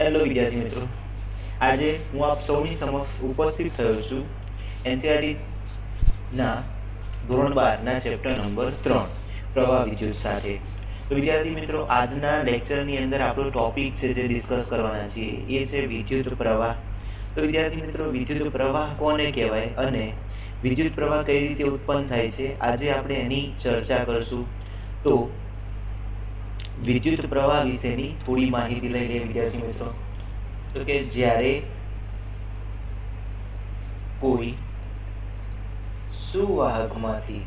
Hello વિદ્યાર્થી મિત્રો. આજે હું આપ સૌની સમક્ષ ઉપસ્થિત થયો છું એનસીઆરટી ના ધોરણ બારના ચેપ્ટર નંબર ત્રણ, પ્રવાહ વિદ્યુત સાથે. તો વિદ્યાર્થી મિત્રો, આજના લેક્ચરની અંદર આપણો ટોપિક છે જે ડિસ્કસ કરવાના છીએ, એ છે વિદ્યુત પ્રવાહ. તો વિદ્યાર્થી મિત્રો, વિદ્યુત પ્રવાહ કોને કહેવાય અને વિદ્યુત પ્રવાહ કઈ રીતે ઉત્પન્ન થાય છે? આજે આપણે એની ચર્ચા કરશું. તો વિદ્યુત પ્રવાહ વિશેની થોડી માહિતી લઈ લઈએ વિદ્યાર્થી મિત્રો, તો કે જ્યારે કોઈ સુવાહકમાંથી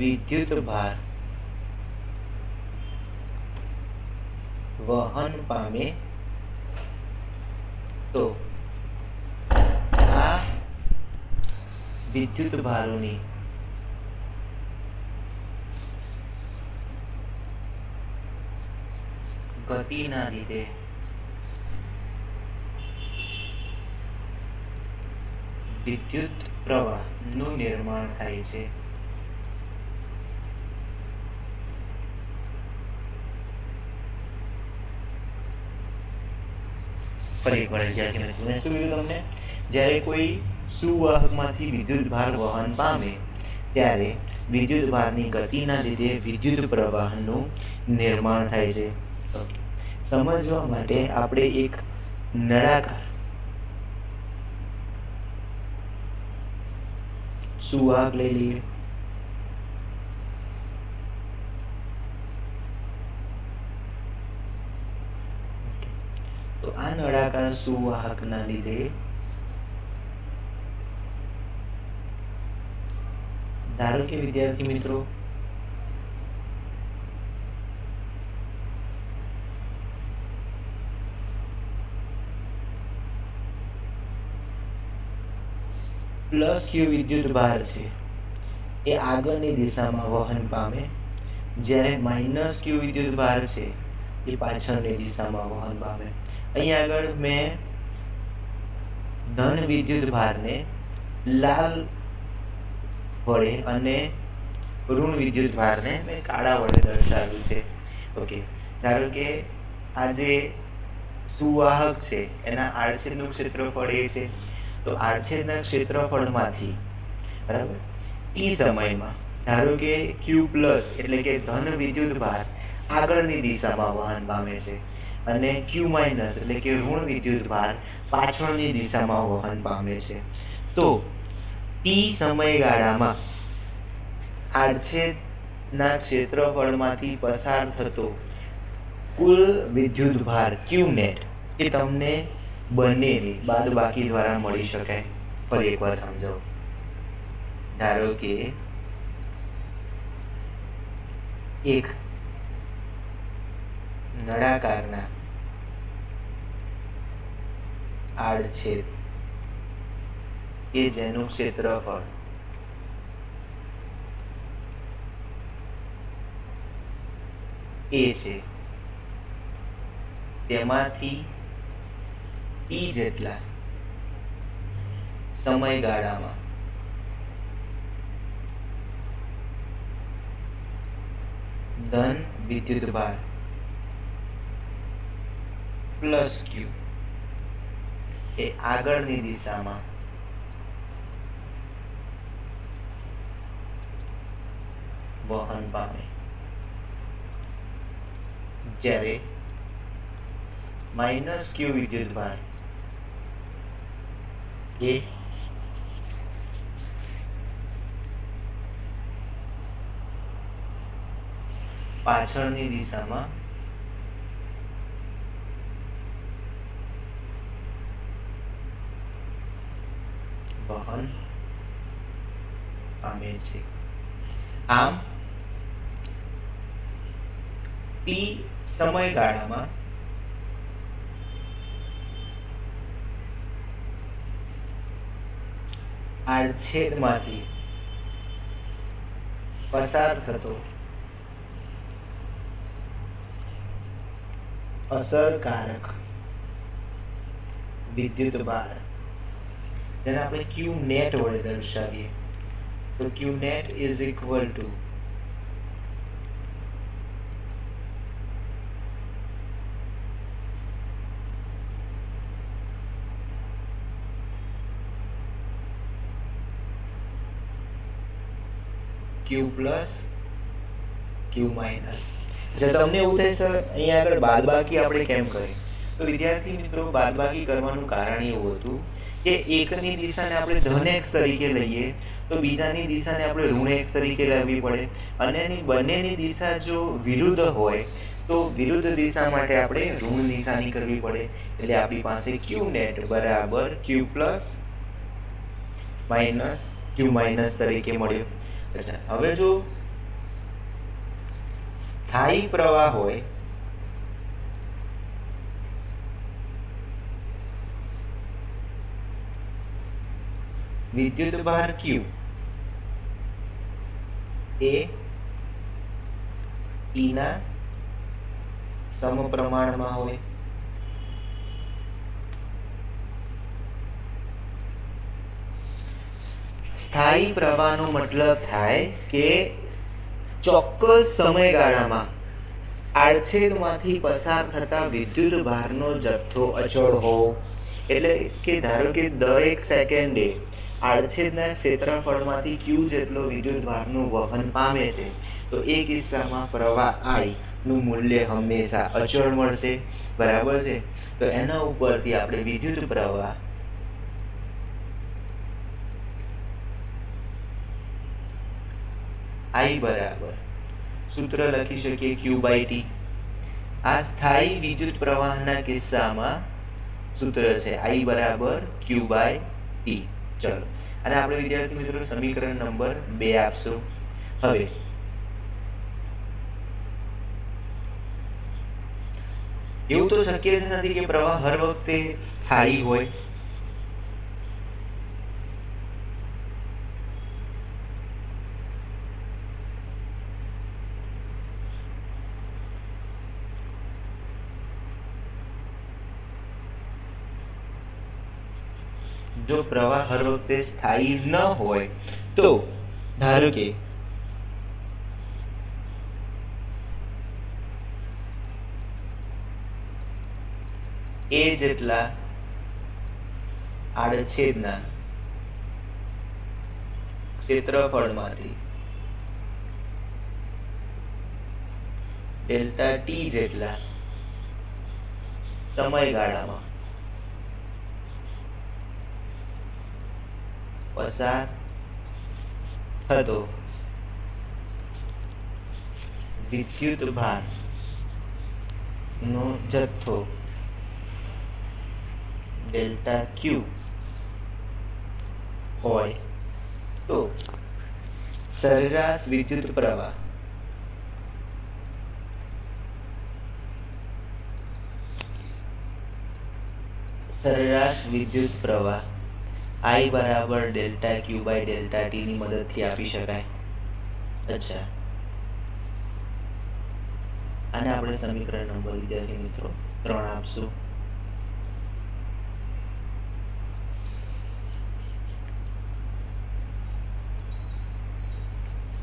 વિદ્યુત ભાર વહન પામે, તો આ વિદ્યુત ભારોની ગતિના લીધે વિદ્યુત પ્રવાહનું નિર્માણ થાય છે. શું તમને જ્યારે કોઈ સુવાહકમાંથી વિદ્યુત ભાર વહન પામે, ત્યારે વિદ્યુત ભારની ગતિના લીધે વિદ્યુત પ્રવાહનું નિર્માણ થાય છે. સમજવા માટે આપણે એક નળાકાર સુવાહક લઈ લઈએ. તો આ નળાકાર સુવાહકના લીધે ધારો કે વિદ્યાર્થી મિત્રો પ્લસ ક્યુ વિદ્યુત ભાર છે. એ આગળની દિશામાં વહન પામે. જ્યારે માઇનસ ક્યુ વિદ્યુત ભાર છે, એ પાછળની દિશામાં વહન પામે. અહીંયા આગળ મેં ધન વિદ્યુત ભારને લાલ વડે અને ઋણ વિદ્યુત ભારને મેં કાળા વડે દર્શાવ્યું છે. ઓકે ધારો કે આ જે સુવાહક છે, એના આડછેદનું ક્ષેત્રફળ એ છે. તો આડછેદના ક્ષેત્રફળમાંથી, બરાબર? ટી સમયમાં, ધારો કે ક્યુ પ્લસ એટલે કે ધન વિદ્યુત ભાર આગળની દિશામાં વહન પામે છે, અને ક્યુ માઇનસ એટલે કે ઋણ વિદ્યુત ભાર પાછળની દિશામાં વહન પામે છે. તો ટી સમયગાળામાં આડછેદના ક્ષેત્રફળમાંથી પસાર થતો કુલ વિદ્યુત ભાર ક્યુ નેટ એ તમને બંનેની બાદ બાકી દ્વારા મળી શકાય. ફરી એકવાર સમજો ધારો કે એક નળાકારના આડછેદ કે જેનું ક્ષેત્રફળ એ છે. તેમાંથી ટી જેટલા સમયગાળામાં. ધન વિદ્યુત ભાર પ્લસ ક્યુ એ આગળની દિશામાં. વહન પામે. જ્યારે માઇનસ ક્યુ વિદ્યુત ભાર એ પાછળની દિશામાં વહન પામે છે. આમ ટી સમયગાળામાં આડછેદમાંથી પસાર થતો અસરકારક વિદ્યુત ભાર. જેને આપણે ક્યુ નેટ વડે દર્શાવીએ. તો Q net is equal to Q plus Q minus તમને એવું થાય સર અહીંયા આગળ બાદબાકી આપણે કેમ કરી? તો વિદ્યાર્થી મિત્રો, બાદબાકી કરવાનું કારણ એવું હતું કે એકની દિશાને આપણે ધન એક્સ તરીકે લઈએ, તો બીજાની દિશાને આપણે ઋણ એક્સ તરીકે લેવી પડે. અને બંનેની દિશા જો વિરુદ્ધ હોય, તો વિરુદ્ધ દિશા માટે આપણે ઋણ નિશાની કરવી પડે. એટલે આપણી પાસે ક્યુ નેટ બરાબર Q plus minus Q minus તરીકે મળ્યો. હવે જો સ્થાયી પ્રવાહ હોય વિદ્યુત ભાર ક્યુ એ ઈના સમપ્રમાણમાં હોય. સ્થાયી પ્રવાહનો મતલબ થાય કે ચોક્કસ સમયગાળામાં આડછેદમાંથી પસાર થતા વિદ્યુત ભારનો જથ્થો અચળ હોવો એટલે કે ધારો કે દરેક સેકન્ડે આડછેદના ક્ષેત્રફળમાંથી ક્યુ જેટલો વિદ્યુત ભારનું વહન પામે છે, તો એ કિસ્સામાં પ્રવાહ આઈ નું મૂલ્ય હંમેશા અચળ મળશે. બરાબર છે? તો એના ઉપરથી આપણે વિદ્યુત પ્રવાહ આઈ બરાબર. સૂત્ર લખી શકીએ ક્યુ બાય ટી આ સ્થાયી વિદ્યુત પ્રવાહના કિસ્સામાં સૂત્ર છે આઈ બરાબર ક્યુ બાય ટી ચલો. અને આપણે વિદ્યાર્થી મિત્રો સમીકરણ નંબર બે આપશું. હવે એવું તો શક્ય જ નથી કે પ્રવાહ હર વખતે સ્થાયી હોય. જો પ્રવાહ હર વખતે સ્થાયી ન હોય, તો ધારો કે એ જેટલા આડછેદના ક્ષેત્રફળમાંથી ડેલ્ટા ટી જેટલા સમયગાળામાં પસાર થતો. વિદ્યુત ભાર નો જથ્થો ડેલ્ટા ક્યુ હોય તો સરેરાશ વિદ્યુત પ્રવાહ સરેરાશ વિદ્યુત પ્રવાહ આઈ બરાબર delta Q by delta T ની મદદથી આપી શકાય. અચ્છા. આને આપણે સમીકરણ નંબર વિદ્યાર્થી મિત્રો ત્રણ આપશું.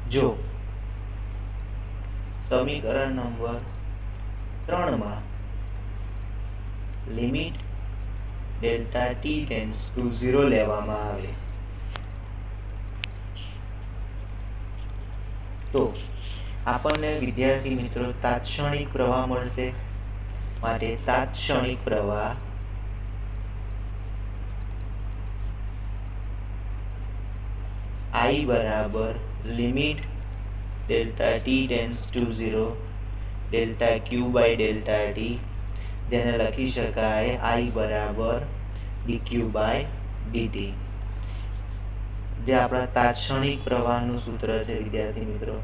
જો, સમીકરણ નંબર ત્રણમાં limit delta T tends to zero લેવામાં આવે. તો આપણને વિદ્યાર્થી મિત્રો તાત્ક્ષણિક પ્રવાહ મળશે. માટે તાત્ક્ષણિક પ્રવાહ આઈ બરાબર limit delta T tends to zero, delta Q by delta T જેને લખી શકાય આઈ બરાબર ડીક્યુ બાય ડીટી જે આપણા તાત્ક્ષણિક પ્રવાહનું સૂત્ર છે, વિદ્યાર્થી મિત્રો.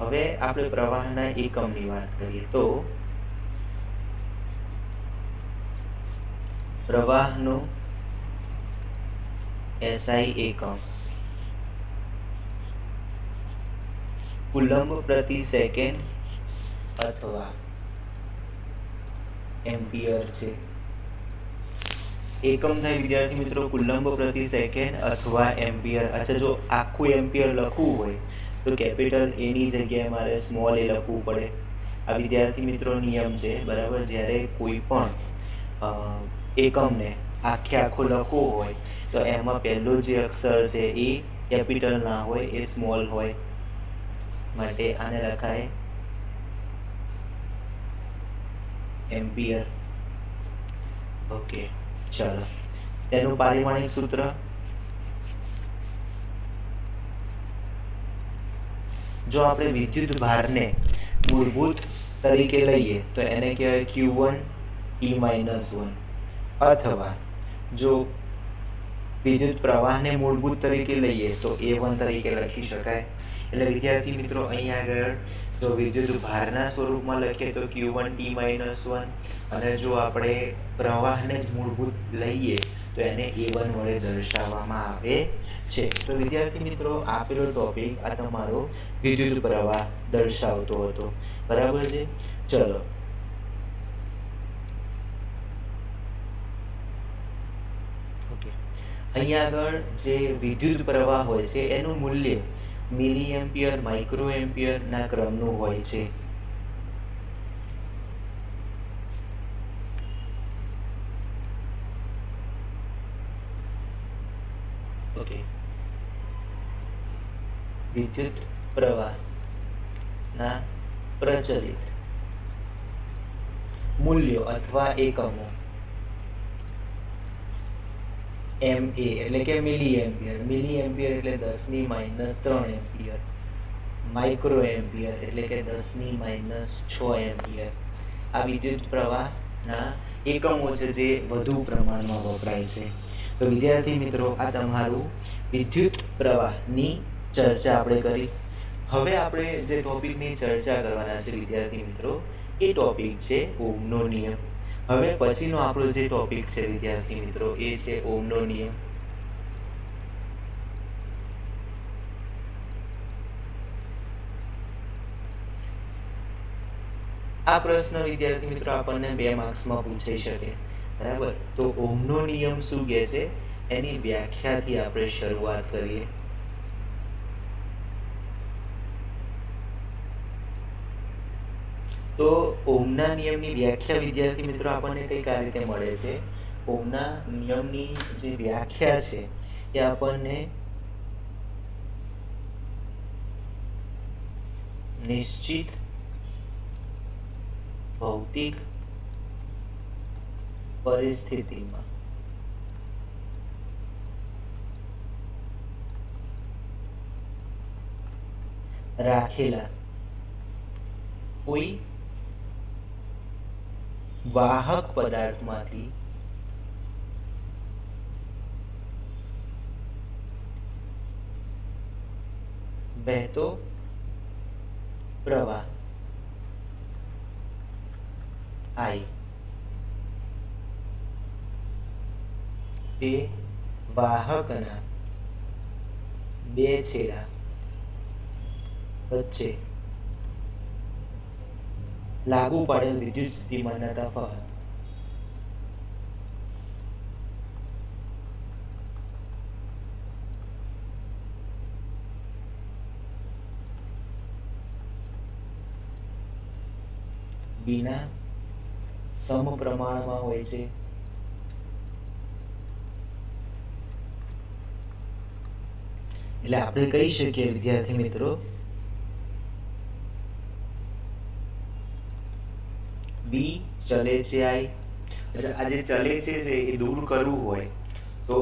હવે આપણે પ્રવાહના એકમની વાત કરીએ તો પ્રવાહનો એસઆઈ એકમ. કુલંબ પ્રતિ સેકન્ડ અથવા એમ્પિયર છે. એકમ થાય વિદ્યાર્થી મિત્રો કુલંબ પ્રતિ સેકન્ડ અથવા એમ્પિયર. અચ્છા, જો આખું એમ્પિયર લખવું હોય, તો કેપિટલ એની જગ્યાએ મારે સ્મોલ એ લખવું પડે. આ વિદ્યાર્થી મિત્રો નિયમ છે, બરાબર? જ્યારે કોઈ પણ એકમને આખે આખો લખવું હોય, તો એમાં પહેલો જે અક્ષર છે એ કેપિટલ ના હોય, એ સ્મોલ હોય. માટે આને લખાય એમ્પિયર. ઓકે, ચાલો. તેનું પારિમાણિક સૂત્ર? જો આપણે વિદ્યુત ભારને મૂળભૂત તરીકે લઈએ, તો એને કહેવાય Q one E minus one અથવા જો વિદ્યુત પ્રવાહને મૂળભૂત તરીકે લઈએ, તો એ વન તરીકે લખી શકાય. એટલે વિદ્યાર્થી મિત્રો અહીંયા આગળ જો વિદ્યુત ભારના સ્વરૂપમાં લખીએ તો ક્યુ વન ટી અને જો આપણે પ્રવાહને જ મૂળભૂત લઈએ, તો એને એ વડે દર્શાવવામાં આવે છે. તો વિદ્યાર્થી મિત્રો આપેલો ટોપિક આ તમારો વિદ્યુત પ્રવાહ દર્શાવતો હતો. બરાબર છે? ચલો. અહીંયા આગળ જે વિદ્યુત પ્રવાહ હોય છે, એનું મૂલ્ય મિલી એમ્પિયર માઇક્રો એમ્પિયરના ક્રમનું હોય છે. વિદ્યુત પ્રવાહ ના પ્રચલિત મૂલ્યો અથવા એકમો. એમ એ એટલે કે મિલી એમ્પિયર મિલી એમ્પિયર એટલે દસની માઇનસ ત્રણ એમ્પિયર. માઇક્રો એમ્પિયર એટલે કે દસની માઇનસ છ એમ્પિયર. આ વિદ્યુત પ્રવાહના એકમો છે જે વધુ પ્રમાણમાં વપરાય છે. તો વિદ્યાર્થી મિત્રો, આ તમારું વિદ્યુત પ્રવાહની ચર્ચા આપણે કરી. હવે આપણે જે ટોપિકની ચર્ચા કરવાના છે વિદ્યાર્થી મિત્રો, એ ટોપિક છે ઓમનો નિયમ. હવે પછીનો આપણો જે ટોપિક છે, વિદ્યાર્થી મિત્રો, એ છે ઓમનો નિયમ આ પ્રશ્ન, વિદ્યાર્થી મિત્રો, આપણને બે માર્ક્સમાં પૂછાઈ શકે. બરાબર? તો ઓમનો નિયમ શું કહે છે? એની વ્યાખ્યાથી આપણે શરૂઆત કરીએ. તો ઓમના નિયમની વ્યાખ્યા વિદ્યાર્થી મિત્રો આપણને કઈ આ રીતે મળે છે? ઓમના નિયમની જે વ્યાખ્યા છે એ આપણને નિશ્ચિત, ભૌતિક પરિસ્થિતિમાં. રાખેલા. કોઈ વાહક પદાર્થમાંથી. વહેતો પ્રવાહ. આઈ. તે વાહકના બે છેડા વચ્ચે. લાગુ પડેલ વિદ્યુત સ્થિતિમાનના તફાવત. બીના સમપ્રમાણમાં હોય છે. એટલે આપણે કહી શકીએ, વિદ્યાર્થી મિત્રો બી ચલે છે આઈ. આ જે ચલે છે એ દૂર કરવું હોય, તો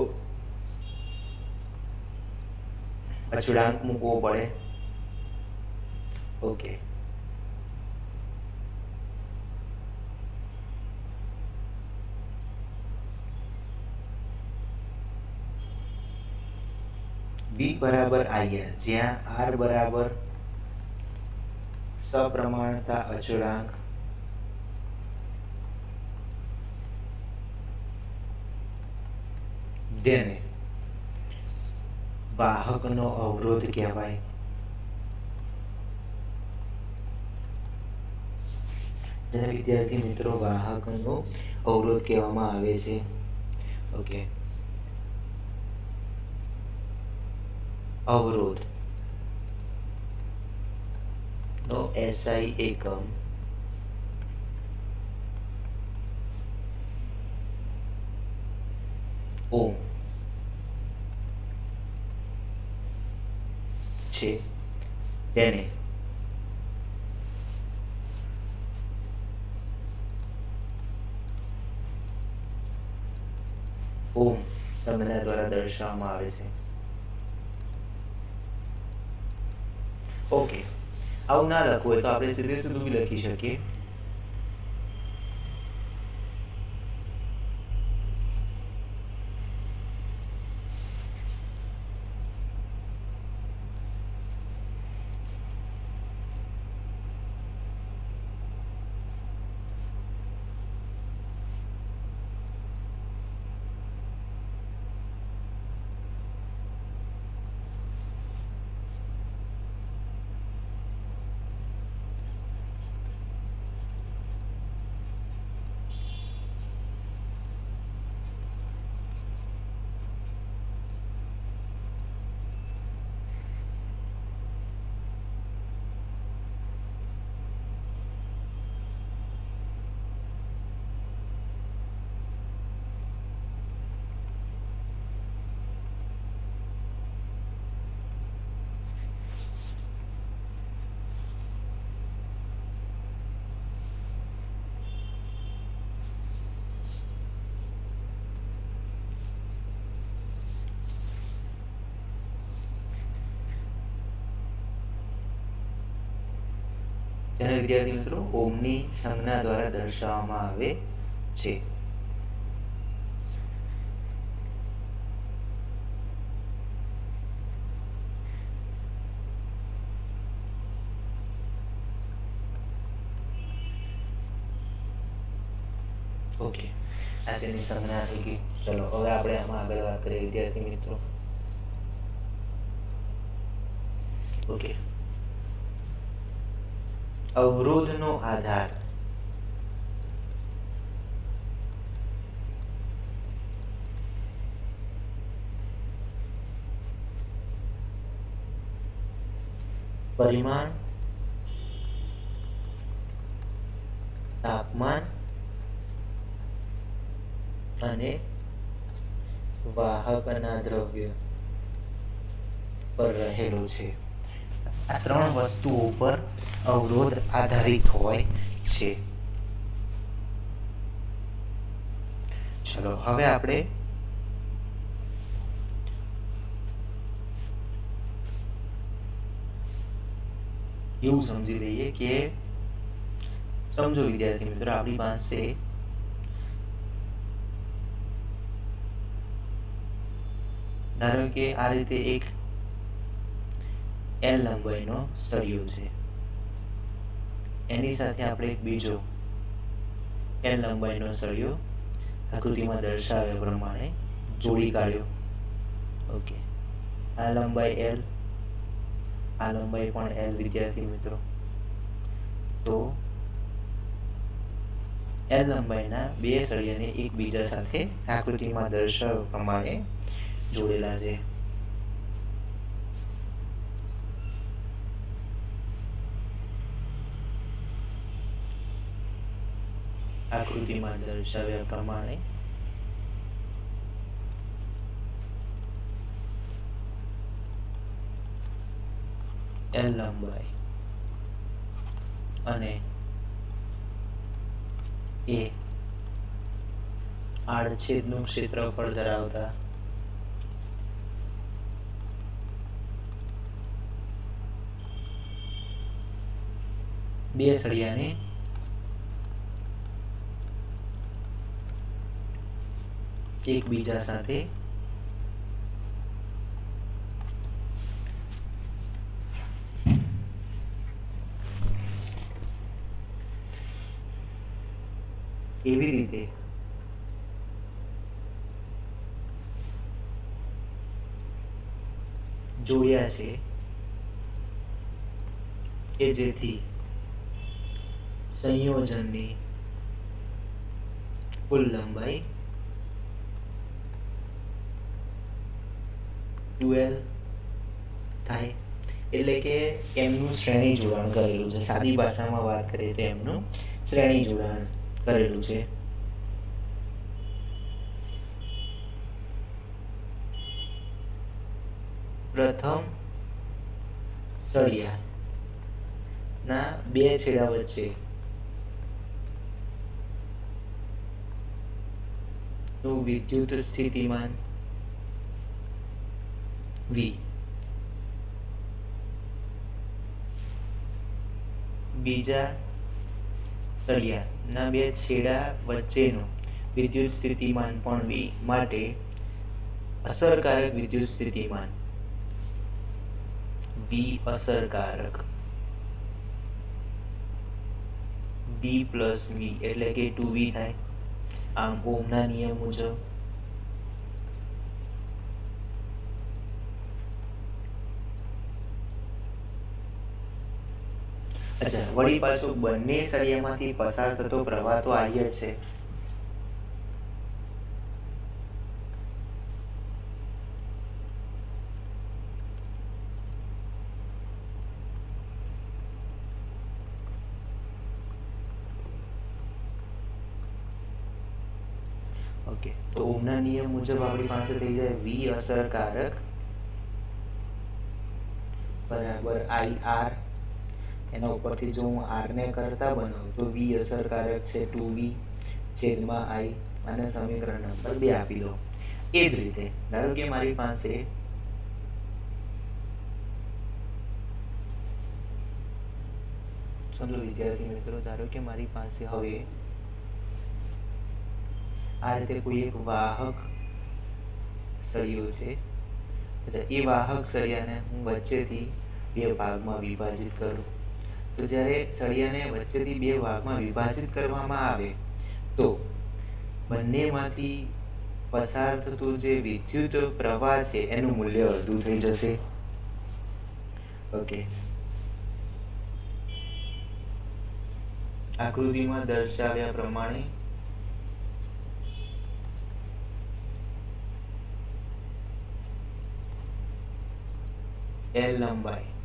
અચળાંક મૂકવો પડે. ઓકે. બી બરાબર આઈએલ જ્યાં આર બરાબર સપ્રમાણતા અચળાંક જેને વાહકનો અવરોધ કહેવાય. જેને વિદ્યાર્થી મિત્રો, વાહકનો અવરોધ કહેવામાં આવે છે. ઓકે અવરોધ. નો એસઆઈ એકમ. ઓમ. છે. તેને ઓમ સંજ્ઞા દ્વારા દર્શાવવામાં આવે છે. ઓકે આવું ના લખવું હોય તો આપણે સીધે સીધું બી લખી શકીએ. તેને વિદ્યાર્થી મિત્રો, ઓમની સંજ્ઞા દ્વારા દર્શાવવામાં આવે છે. ઓકે. આ તેની સંજ્ઞા થઈ ગઈ. ચલો, હવે આપણે આમાં આગળ વાત કરીએ. વિદ્યાર્થી મિત્રો ઓકે અવરોધનો આધાર. પરિમાણ તાપમાન અને વાહકના દ્રવ્ય પર રહેલો છે. આ ત્રણ વસ્તુઓ પર અવરોધ આધારિત હોય છે. ચલો, હવે આપણે એવું સમજી લઈએ કે સમજો વિદ્યાર્થી મિત્રો, આપણી પાસે ધારો કે આ રીતે એક એલ લંબાઈનો સળિયો છે. એની સાથે આપણે એક બીજો એલ લંબાઈનો સળિયો આકૃતિમાં દર્શાવ્યા પ્રમાણે જોડી કાઢ્યો. ઓકે. આ લંબાઈ એલ આ લંબાઈ પણ એલ વિદ્યાર્થી મિત્રો. તો એલ લંબાઈના બે સળિયાને એકબીજા સાથે આકૃતિમાં દર્શાવ્યા પ્રમાણે જોડેલા છે. આકૃતિમાં દર્શાવ્યા પ્રમાણે. એલ લંબાઈ અને એ આડછેદનું ક્ષેત્રફળ ધરાવતા બે સળિયાને એકબીજા સાથે એવી રીતે જોડ્યા છે કે જેથી સંયોજનની કુલ લંબાઈ ટ્વેલ્વ થાય. એટલે કે એમનું શ્રેણી જોડાણ કરેલું છે. સાદી ભાષામાં વાત કરીએ તો એમનું શ્રેણી જોડાણ કરેલું છે. પ્રથમ સળિયા. ના, બે છેડા વચ્ચે. વિદ્યુત સ્થિતિમાન વી બીજા સળિયાના બે છેડા વચ્ચેનું વિદ્યુત સ્થિતિમાન પણ વી માટે અસરકારક વિદ્યુત સ્થિતિમાન. V અસરકારક. V પ્લસ વી એટલે કે ટુ વી થાય. આમ ઓમના નિયમ મુજબ અચ્છા વળી પાછું બંને સળિયામાંથી પસાર થતો પ્રવાહ તો આવી જ છે. ઓકે, તો ઓમના નિયમ મુજબ આપણી પાસે થઈ જાય વી અસરકારક બરાબર આઈ આર એના ઉપરથી જો હું આર ને કરતા બનાવું, તો વી અસરકારક છે ટુ વી છેદમાં આઈ અને સમીકરણ નંબર બે આપી દો એ જ રીતે, ધારો કે મારી પાસે સમજો વિદ્યાર્થી મિત્રો, ધારો કે મારી પાસે હવે આ રીતે કોઈ એક વાહક સળિયો છે. એ વાહક સળિયાને હું વચ્ચેથી બે ભાગમાં વિભાજિત કરું. તો જ્યારે સળિયાને વચ્ચેથી બે ભાગમાં વિભાજિત કરવામાં આવે, તો બંનેમાંથી પસાર થતું જે વિદ્યુત પ્રવાહ છે, એનું મૂલ્ય અડધું થઈ જશે. ઓકે આકૃતિમાં દર્શાવ્યા પ્રમાણે એલ લંબાઈ.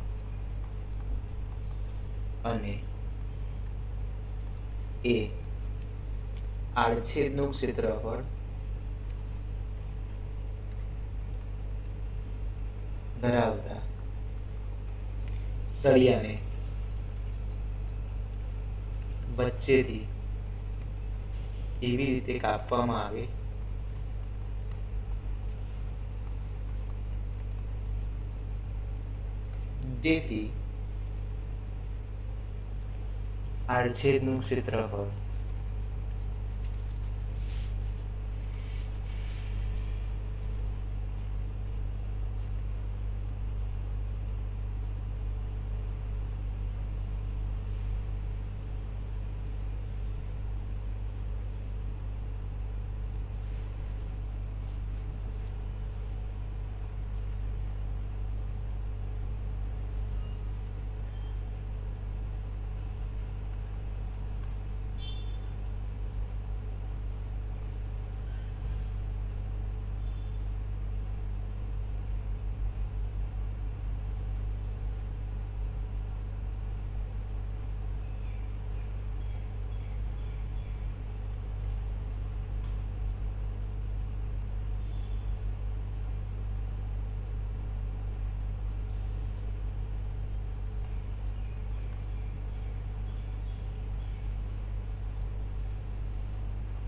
અને એ આડછેદનું ક્ષેત્રફળ ધરાવતા સળિયાને વચ્ચેથી એવી રીતે કાપવામાં આવે જેથી આડછેદનું ક્ષેત્રફળ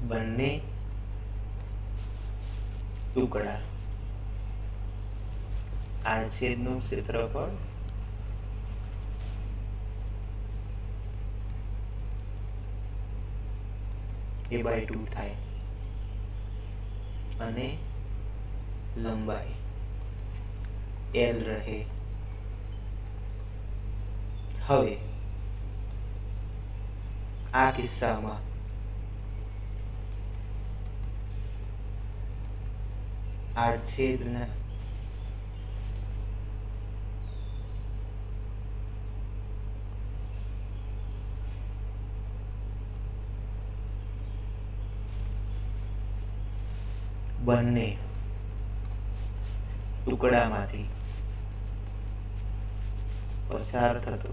બંને ટુકડા. આડછેદનું ક્ષેત્રફળ એ બાય ટુ થાય. અને લંબાઈ એલ રહે. હવે આ કિસ્સામાં આડછેદના બંને ટુકડામાંથી પસાર થતો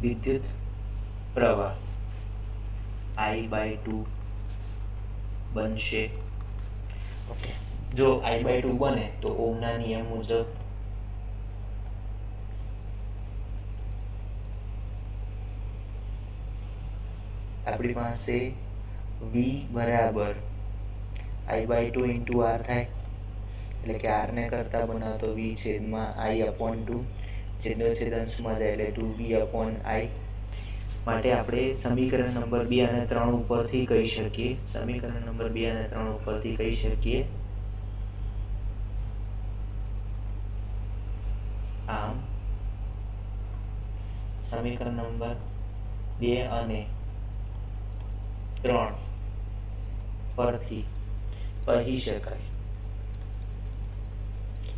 વિદ્યુત પ્રવાહ આઈ બાય ટુ બનશે. ઓકે. જો આઈ બાય ટુ બને તો ઓમના નિયમ મુજબ આપણી પાસે વી બરાબર I by two into R થાય. એટલે કે આર ને કરતા બનાવતો વી છેદમાં આઈ અપોન ટુ છેદનો છેદ અંશમાં જાય એટલે ટુ વી અપોન આઈ માટે આપણે સમીકરણ નંબર બે અને ત્રણ ઉપરથી કહી શકીએ. સમીકરણ નંબર બે અને ત્રણ ઉપરથી કહી શકીએ. આમ, સમીકરણ નંબર બે અને ત્રણ પરથી કહી શકાય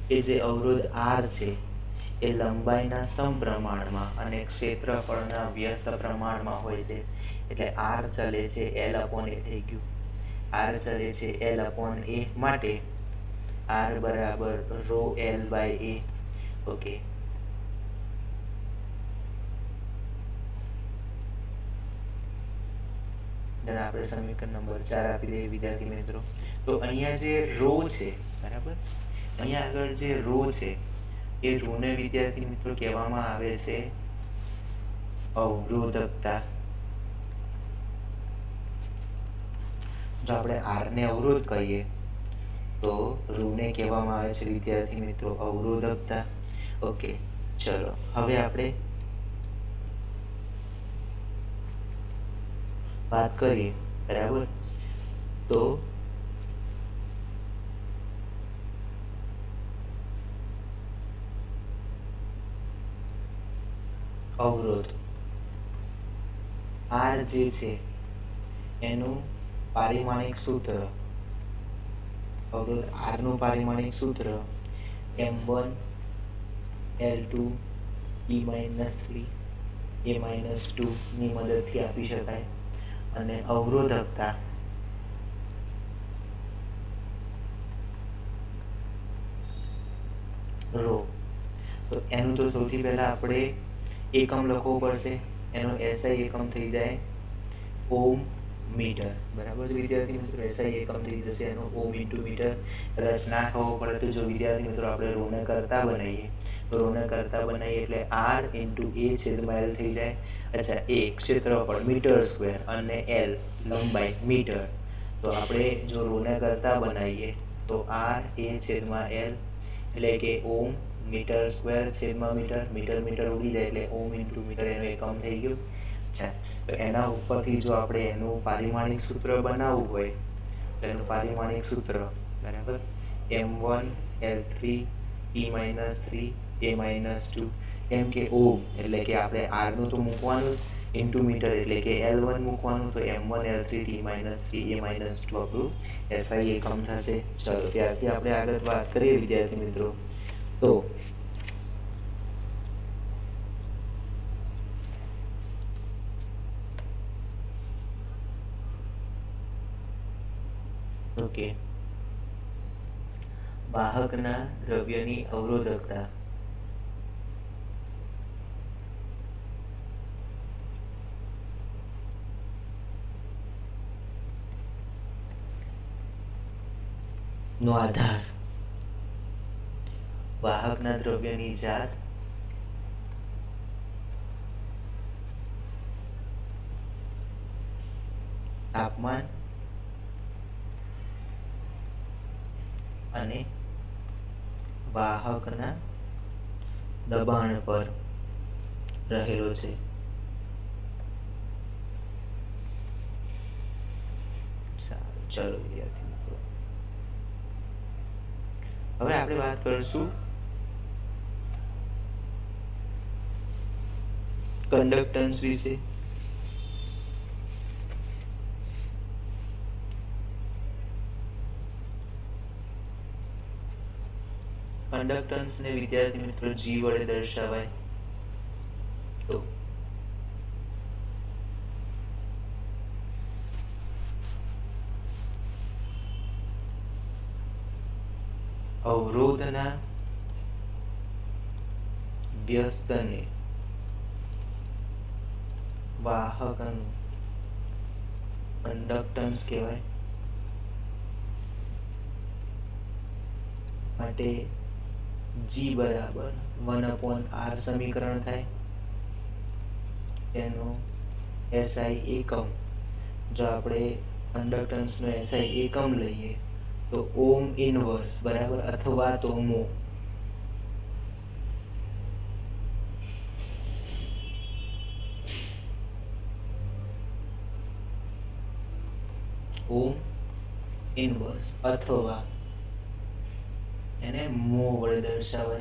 કે જે અવરોધ આર છે એ લંબાઈના સમપ્રમાણમાં અને ક્ષેત્રફળના વ્યસ્ત પ્રમાણમાં હોય છે. એટલે આર ચલે છે એલ અપોન એ થઈ ગયું. આર ચલે છે એલ અપોન એ માટે આર બરાબર rho L by A. Okay. Then આપણે સમીકરણ નંબર ચાર આપી દઈએ વિદ્યાર્થી મિત્રો. તો અહીંયા જે રો છે, બરાબર? અહીંયા આગળ જે રો છે એ ઋને વિદ્યાર્થી મિત્રો કહેવામાં આવે છે અવરોધકતા. જો આપણે આર ને અવરોધ કહીએ, તો ઋને કહેવામાં આવે છે વિદ્યાર્થી મિત્રો, અવરોધકતા. ઓકે, ચલો, હવે આપણે વાત કરીએ, બરાબર? તો અવરોધ. આર જે છે, એનું પારિમાણિક સૂત્ર. અવરોધ આરનું પારિમાણિક સૂત્ર M one, L two, E minus three, A minus two ની મદદથી આપી શકાય. અને અવરોધકતા રો. તો એનું તો સૌથી પહેલા આપણે એકમ લખવો પડશે. એનો એસઆઈ એકમ થઈ જાય ઓમ મીટર. બરાબર છે વિદ્યાર્થી મિત્રો? એસઆઈ એકમ થઈ જશે એનો ઓમ ઇન્ટુ મીટર. રસ ના ખબર પડે તો જો વિદ્યાર્થી મિત્રો આપણે રોને કરતા બનાવીએ. તો રોને કરતા બનાવીએ એટલે આર ઇન્ટુ એ છેદમાં એલ થઈ જાય. અચ્છા એ ક્ષેત્રફળ મીટર સ્ક્વેર અને એલ લંબાઈ મીટર. તો આપણે જો રોને કરતા બનાવીએ તો આર એ છેદમાં એલ એટલે કે ઓમ મીટર સ્ક્વેર છેદમાં મીટર મીટર મીટર ઉડી જાય એટલે ઓમ ઇન્ટુ મીટર એનું એકમ થઈ ગયું. અચ્છા, તો એના ઉપરથી જો આપણે એનું પારિમાણિક સૂત્ર બનાવવું હોય, તો એનું પારિમાણિક સૂત્ર, બરાબર? M one L three E minus three A minus two કેમ કે ઓમ, એટલે કે આપણે આરનું તો મૂકવાનું ઇન્ટુ મીટર એટલે કે એલ વન મૂકવાનું તો M one L three T minus three A minus two આપણું એસઆઈ એકમ થશે. ચલો, ત્યારથી આપણે આગળ વાત કરીએ વિદ્યાર્થી મિત્રો. તો ઓકે. વાહકના દ્રવ્યની અવરોધકતા. નો આધાર. વાહકના દ્રવ્યની જાત. તાપમાન. અને વાહકના દબાણ પર રહેલો છે. સારું, ચલો વિદ્યાર્થી હવે આપણે વાત કરીશું કન્ડક્ટન્સ વિશે. કંડક્ટન્સ ને વિદ્યાર્થી મિત્રો જી વડે દર્શાવાય. અવરોધના વ્યસ્તને વાહકનું કન્ડક્ટન્સ કહેવાય. માટે જી બરાબર વન અપોન આર સમીકરણ થાય. એનો એસઆઈ એકમ. જો આપણે કન્ડક્ટન્સનો એસઆઈ એકમ લઈએ તો ઓમ ઇનવર્સ બરાબર? અથવા તો મો. ઓમ ઇનવર્સ અથવા એને મો વડે દર્શાવાય.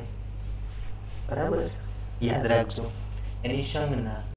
બરાબર યાદ રાખજો. એની સંજ્ઞા